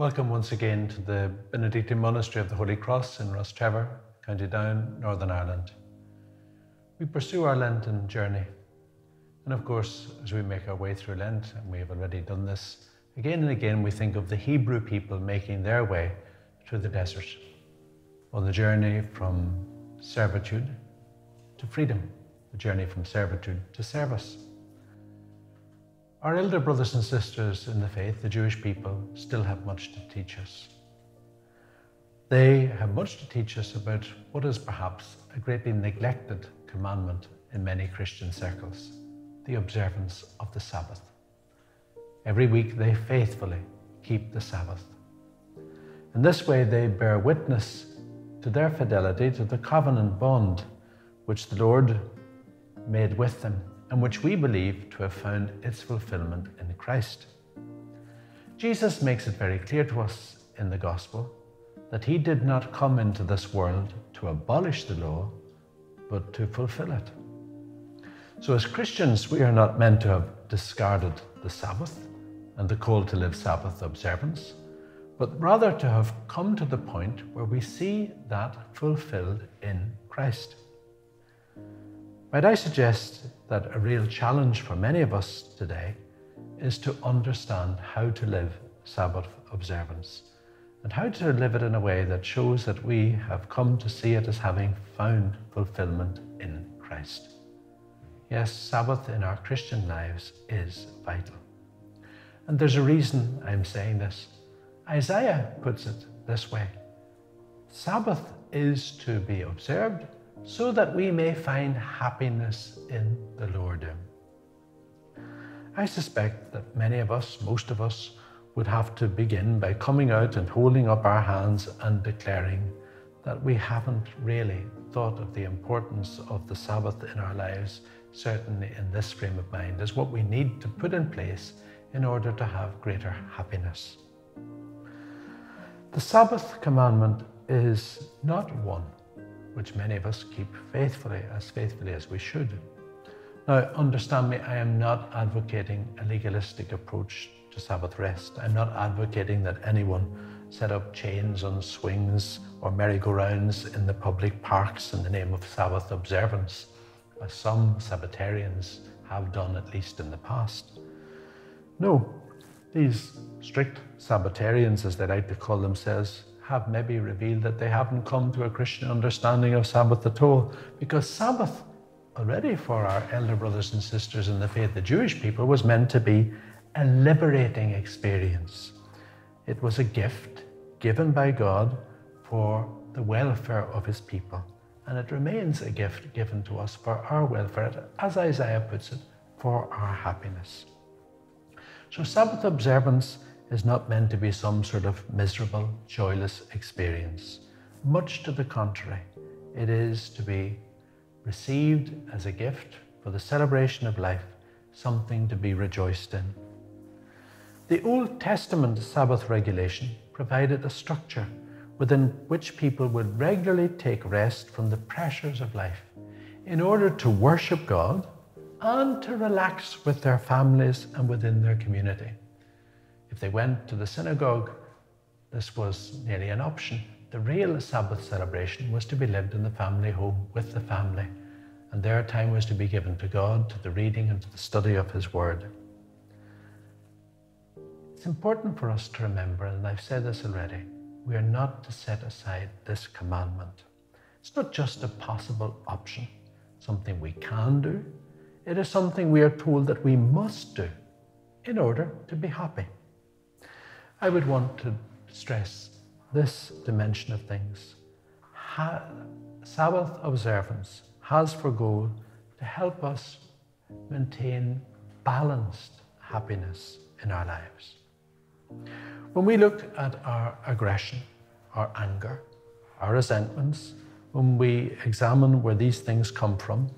Welcome once again to the Benedictine Monastery of the Holy Cross in Rostrevor, County Down, Northern Ireland. We pursue our Lenten journey. And of course, as we make our way through Lent, and we have already done this, again and again we think of the Hebrew people making their way through the desert on the journey from servitude to freedom, the journey from servitude to service. Our elder brothers and sisters in the faith, the Jewish people, still have much to teach us. They have much to teach us about what is perhaps a greatly neglected commandment in many Christian circles the observance of the Sabbath. Every week they faithfully keep the Sabbath. In this way, they bear witness to their fidelity to the covenant bond which the Lord made with them and which we believe to have found its fulfillment in Christ. Jesus makes it very clear to us in the Gospel that he did not come into this world to abolish the law, but to fulfill it. So, as Christians, we are not meant to have discarded the Sabbath and the call to live Sabbath observance, but rather to have come to the point where we see that fulfilled in Christ. Might I suggest that a real challenge for many of us today is to understand how to live Sabbath observance and how to live it in a way that shows that we have come to see it as having found fulfillment in Christ. Yes, Sabbath in our Christian lives is vital. And there's a reason I'm saying this. Isaiah puts it this way Sabbath is to be observed so that we may find happiness in the Lord. I suspect that many of us, most of us, would have to begin by coming out and holding up our hands and declaring that we haven't really thought of the importance of the Sabbath in our lives, certainly in this frame of mind, as what we need to put in place in order to have greater happiness. The Sabbath commandment is not one which many of us keep faithfully, as faithfully as we should. Now, understand me, I am not advocating a legalistic approach to Sabbath rest. I'm not advocating that anyone set up chains on swings or merry-go-rounds in the public parks in the name of Sabbath observance, as some Sabbatarians have done, at least in the past. No, these strict Sabbatarians, as they like to call themselves, have maybe revealed that they haven't come to a Christian understanding of Sabbath at all. Because Sabbath, already for our elder brothers and sisters in the faith, the Jewish people, was meant to be a liberating experience. It was a gift given by God for the welfare of his people. And it remains a gift given to us for our welfare, as Isaiah puts it, for our happiness. So, Sabbath observance is not meant to be some sort of miserable, joyless experience. Much to the contrary, it is to be received as a gift for the celebration of life, something to be rejoiced in. The Old Testament Sabbath regulation provided a structure within which people would regularly take rest from the pressures of life in order to worship God and to relax with their families and within their community. If they went to the synagogue, this was nearly an option. The real Sabbath celebration was to be lived in the family home with the family, and their time was to be given to God, to the reading and to the study of His Word. It's important for us to remember, and I've said this already, we are not to set aside this commandment. It's not just a possible option, something we can do. It is something we are told that we must do in order to be happy. I would want to stress this dimension of things. Ha- Sabbath observance has for goal to help us maintain balanced happiness in our lives. When we look at our aggression, our anger, our resentments, when we examine where these things come from,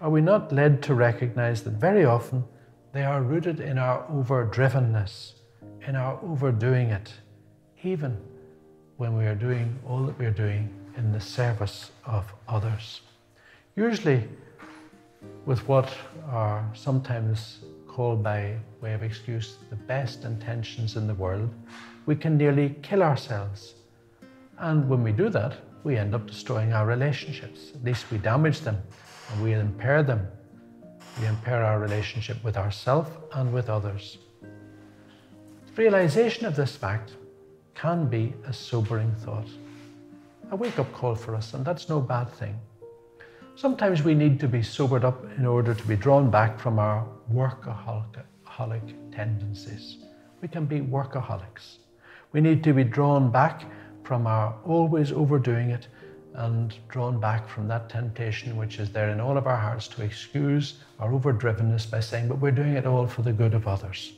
are we not led to recognize that very often they are rooted in our overdrivenness in our overdoing it, even when we are doing all that we are doing in the service of others. Usually, with what are sometimes called by way of excuse the best intentions in the world, we can nearly kill ourselves. And when we do that, we end up destroying our relationships. At least we damage them and we impair them. We impair our relationship with ourselves and with others. Realization of this fact can be a sobering thought, a wake up call for us, and that's no bad thing. Sometimes we need to be sobered up in order to be drawn back from our workaholic tendencies. We can be workaholics. We need to be drawn back from our always overdoing it and drawn back from that temptation which is there in all of our hearts to excuse our overdrivenness by saying, but we're doing it all for the good of others.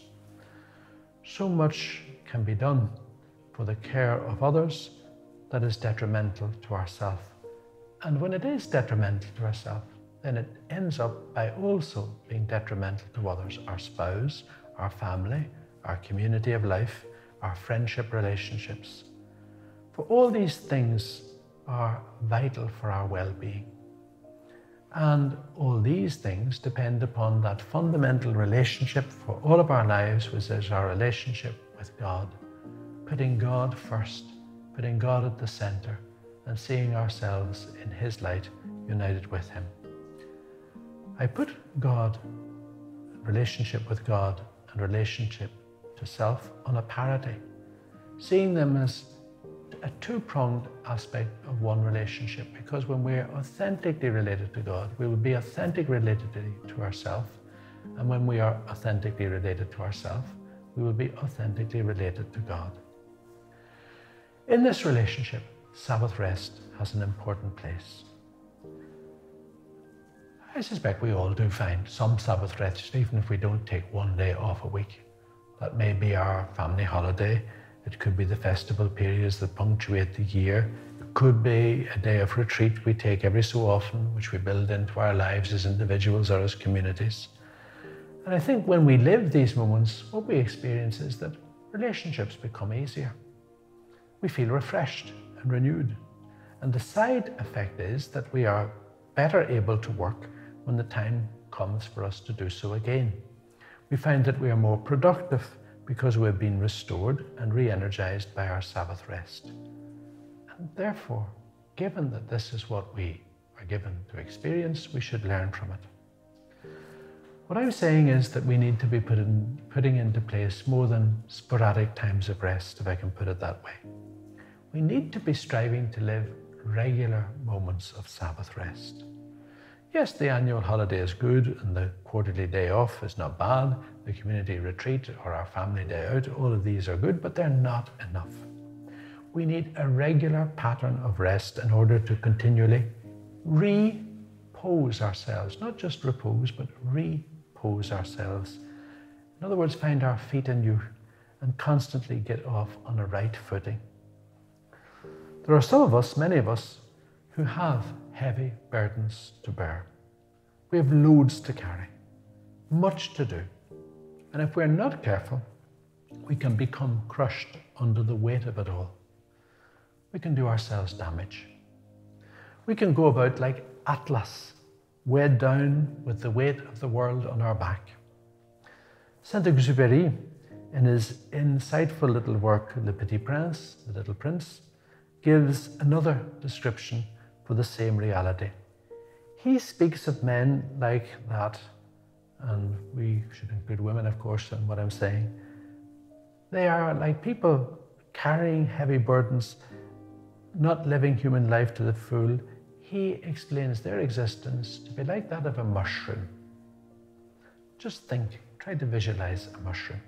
So much can be done for the care of others that is detrimental to ourselves. And when it is detrimental to ourselves, then it ends up by also being detrimental to others our spouse, our family, our community of life, our friendship relationships. For all these things are vital for our well being. And all these things depend upon that fundamental relationship for all of our lives, which is our relationship with God. Putting God first, putting God at the center, and seeing ourselves in His light, united with Him. I put God, relationship with God, and relationship to self on a parity, seeing them as a two pronged aspect of one relationship because when we're authentically related to God, we will be authentically related to ourselves. And when we are authentically related to ourselves, we will be authentically related to God. In this relationship, Sabbath rest has an important place. I suspect we all do find some Sabbath rest, even if we don't take one day off a week. That may be our family holiday. It could be the festival periods that punctuate the year. It could be a day of retreat we take every so often, which we build into our lives as individuals or as communities. And I think when we live these moments, what we experience is that relationships become easier. We feel refreshed and renewed. And the side effect is that we are better able to work when the time comes for us to do so again. We find that we are more productive because we have been restored and re energized by our Sabbath rest. And therefore, given that this is what we are given to experience, we should learn from it. What I'm saying is that we need to be put in, putting into place more than sporadic times of rest, if I can put it that way. We need to be striving to live regular moments of Sabbath rest. Yes, the annual holiday is good and the quarterly day off is not bad, the community retreat or our family day out, all of these are good, but they're not enough. We need a regular pattern of rest in order to continually repose ourselves, not just repose, but repose ourselves. In other words, find our feet anew and constantly get off on a right footing. There are some of us, many of us, who have heavy burdens to bear. We have loads to carry, much to do. And if we're not careful, we can become crushed under the weight of it all. We can do ourselves damage. We can go about like Atlas, weighed down with the weight of the world on our back. Saint Exupéry, in his insightful little work, Le Petit Prince, The Little Prince, gives another description for the same reality. He speaks of men like that, and we should include women, of course, in what I'm saying. They are like people carrying heavy burdens, not living human life to the full. He explains their existence to be like that of a mushroom. Just think, try to visualize a mushroom.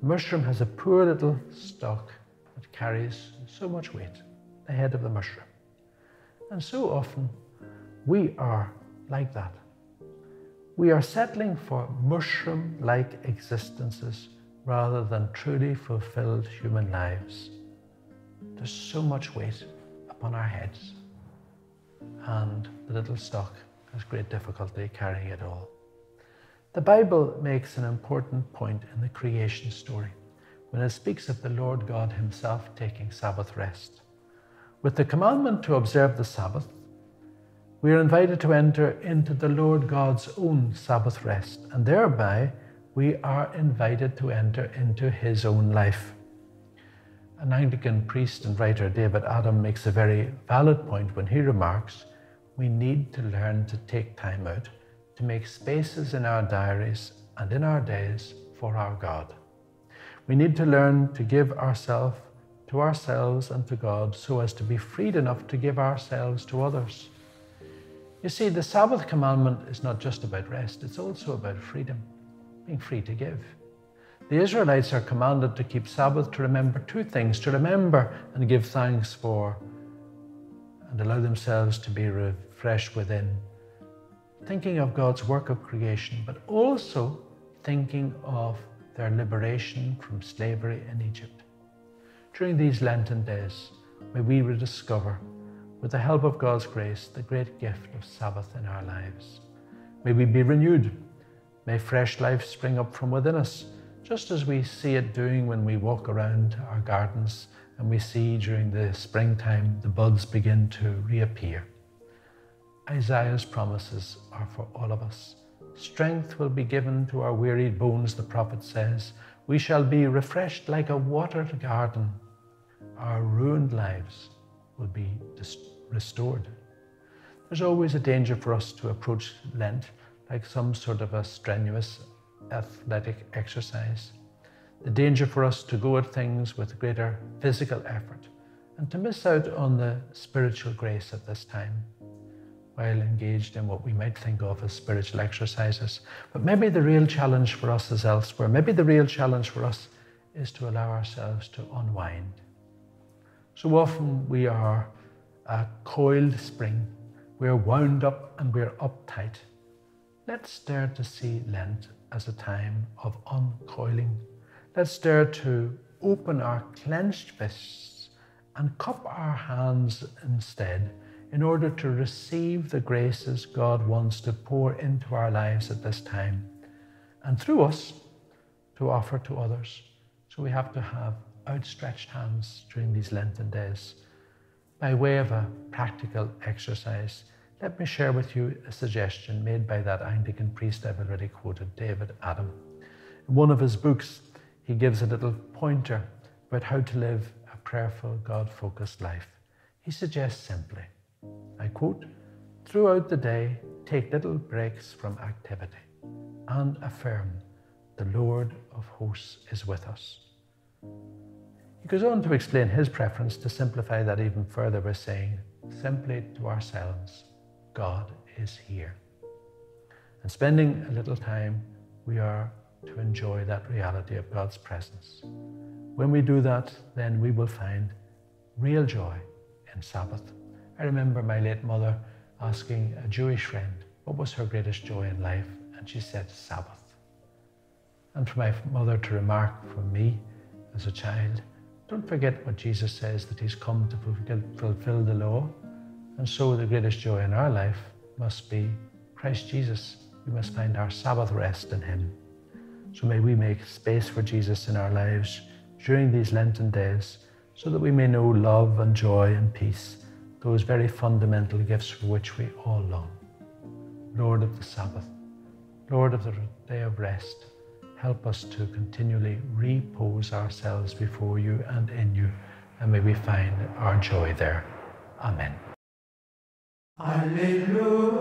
The mushroom has a poor little stalk that carries so much weight, the head of the mushroom. And so often we are like that. We are settling for mushroom like existences rather than truly fulfilled human lives. There's so much weight upon our heads, and the little stock has great difficulty carrying it all. The Bible makes an important point in the creation story when it speaks of the Lord God Himself taking Sabbath rest. With the commandment to observe the Sabbath, we are invited to enter into the Lord God's own Sabbath rest, and thereby we are invited to enter into His own life. An Anglican priest and writer, David Adam, makes a very valid point when he remarks we need to learn to take time out to make spaces in our diaries and in our days for our God. We need to learn to give ourselves to ourselves and to God so as to be freed enough to give ourselves to others. You see, the Sabbath commandment is not just about rest, it's also about freedom, being free to give. The Israelites are commanded to keep Sabbath to remember two things to remember and give thanks for, and allow themselves to be refreshed within, thinking of God's work of creation, but also thinking of their liberation from slavery in Egypt. During these Lenten days, may we rediscover, with the help of God's grace, the great gift of Sabbath in our lives. May we be renewed. May fresh life spring up from within us, just as we see it doing when we walk around our gardens and we see during the springtime the buds begin to reappear. Isaiah's promises are for all of us. Strength will be given to our wearied bones, the prophet says. We shall be refreshed like a watered garden. Our ruined lives will be restored. There's always a danger for us to approach Lent like some sort of a strenuous athletic exercise. The danger for us to go at things with greater physical effort and to miss out on the spiritual grace at this time while engaged in what we might think of as spiritual exercises. But maybe the real challenge for us is elsewhere. Maybe the real challenge for us is to allow ourselves to unwind. So often we are a coiled spring, we're wound up and we're uptight. Let's dare to see Lent as a time of uncoiling. Let's dare to open our clenched fists and cup our hands instead in order to receive the graces God wants to pour into our lives at this time and through us to offer to others. So we have to have outstretched hands during these Lenten days. By way of a practical exercise, let me share with you a suggestion made by that Anglican priest I've already quoted, David Adam. In one of his books, he gives a little pointer about how to live a prayerful, God focused life. He suggests simply I quote, throughout the day, take little breaks from activity and affirm the Lord of hosts is with us. He goes on to explain his preference to simplify that even further by saying, simply to ourselves, God is here. And spending a little time, we are to enjoy that reality of God's presence. When we do that, then we will find real joy in Sabbath. I remember my late mother asking a Jewish friend what was her greatest joy in life, and she said Sabbath. And for my mother to remark from me as a child, don't forget what Jesus says that he's come to fulfill the law. And so the greatest joy in our life must be Christ Jesus. We must find our Sabbath rest in him. So may we make space for Jesus in our lives during these Lenten days so that we may know love and joy and peace those very fundamental gifts for which we all long. Lord of the Sabbath, Lord of the day of rest, help us to continually repose ourselves before you and in you, and may we find our joy there. Amen. Alleluia.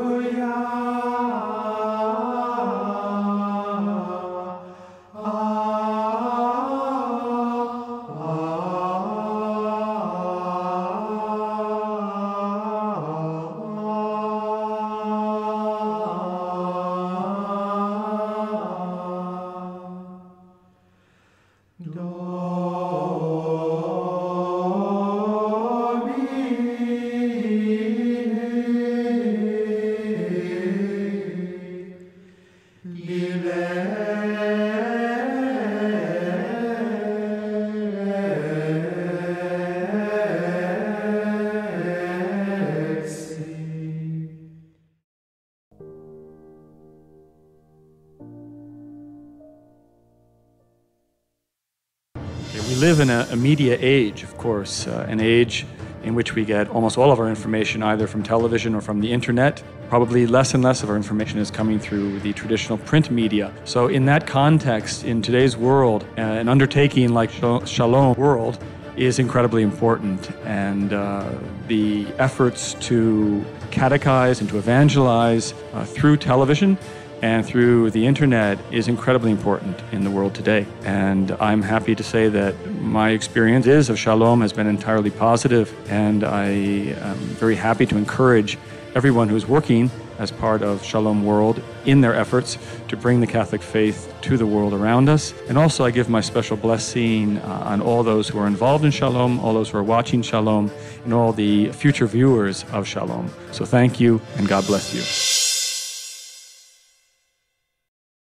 Live in a, a media age, of course, uh, an age in which we get almost all of our information either from television or from the internet. Probably less and less of our information is coming through the traditional print media. So, in that context, in today's world, uh, an undertaking like Shalom World is incredibly important. And uh, the efforts to catechize and to evangelize uh, through television and through the internet is incredibly important in the world today. And I'm happy to say that my experience is of Shalom has been entirely positive, and I am very happy to encourage everyone who's working as part of Shalom World in their efforts to bring the Catholic faith to the world around us. And also, I give my special blessing uh, on all those who are involved in Shalom, all those who are watching Shalom, and all the future viewers of Shalom. So, thank you, and God bless you.